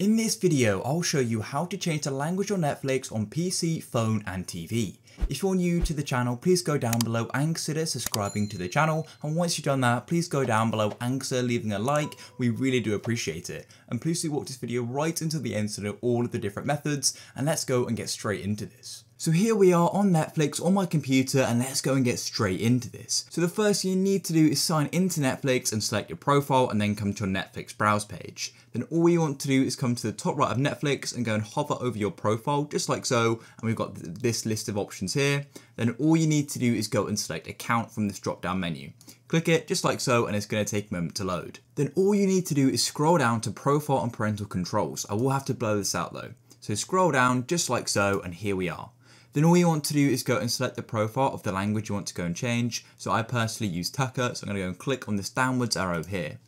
In this video, I'll show you how to change the language on Netflix on PC, phone and TV. If you're new to the channel, please go down below and consider subscribing to the channel. And once you've done that, please go down below and consider leaving a like. We really do appreciate it. And please do watch this video right until the end to know all of the different methods. And let's go and get straight into this. So here we are on Netflix on my computer and let's go and get straight into this. So the first thing you need to do is sign into Netflix and select your profile and then come to your Netflix browse page. Then all you want to do is come to the top right of Netflix and go and hover over your profile just like so and we've got this list of options here. Then all you need to do is go and select account from this drop down menu. Click it just like so and it's going to take a moment to load. Then all you need to do is scroll down to profile and parental controls. I will have to blur this out though. So scroll down just like so and here we are. Then all you want to do is go and select the profile of the language you want to go and change. So I personally use Tucker, so I'm going to go and click on this downwards arrow here.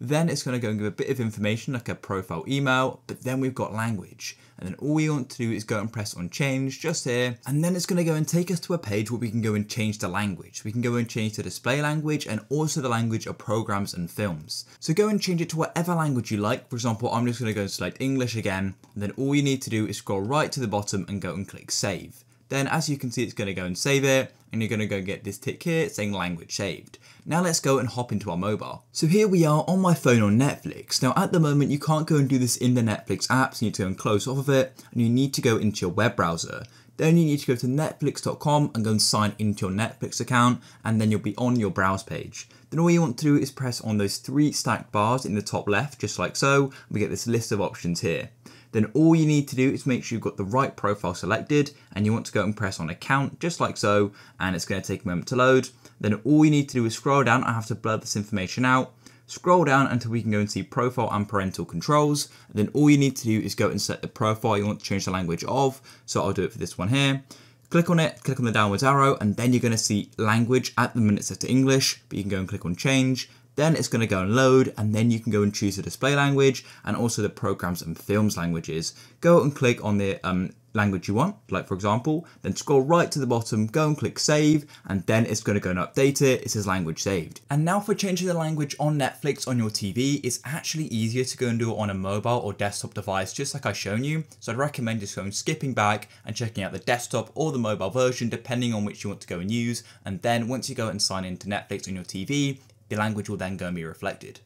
Then it's going to go and give a bit of information like a profile email, but then we've got language. And then all we want to do is go and press on change just here. And then it's going to go and take us to a page where we can go and change the language. We can go and change the display language and also the language of programs and films. So go and change it to whatever language you like. For example, I'm just going to go and select English again. And then all you need to do is scroll right to the bottom and go and click save. Then as you can see, it's going to go and save it and you're going to go get this tick here saying language saved. Now let's go and hop into our mobile. So here we are on my phone on Netflix. Now at the moment you can't go and do this in the Netflix app, so you need to go and close off of it and you need to go into your web browser. Then you need to go to netflix.com and go and sign into your Netflix account and then you'll be on your browse page. Then all you want to do is press on those three stacked bars in the top left, just like so. And we get this list of options here then all you need to do is make sure you've got the right profile selected and you want to go and press on account just like so and it's going to take a moment to load. Then all you need to do is scroll down, I have to blur this information out, scroll down until we can go and see profile and parental controls. And then all you need to do is go and set the profile you want to change the language of. So I'll do it for this one here. Click on it, click on the downwards arrow, and then you're going to see language at the minute set to English, but you can go and click on change, then it's going to go and load and then you can go and choose the display language and also the programs and films languages. Go and click on the um, language you want, like for example, then scroll right to the bottom, go and click save, and then it's going to go and update it. It says language saved. And now for changing the language on Netflix on your TV, it's actually easier to go and do it on a mobile or desktop device, just like I've shown you. So I'd recommend just going skipping back and checking out the desktop or the mobile version, depending on which you want to go and use. And then once you go and sign into Netflix on your TV, the language will then go and be reflected.